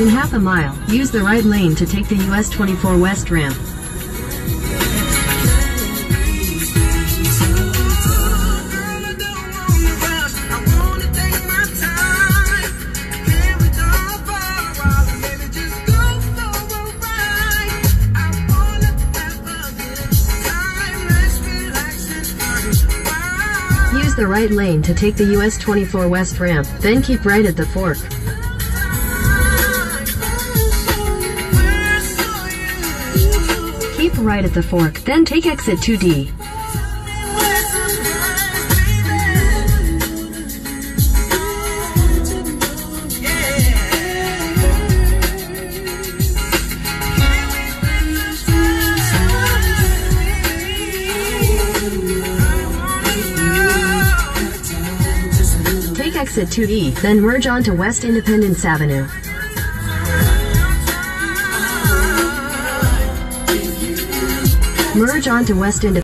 In half a mile, use the right lane to take the US 24 West ramp. The right lane to take the US 24 West ramp, then keep right at the fork. Keep right at the fork, then take exit 2D. Exit 2E, then merge onto West Independence Avenue. Merge onto West Independence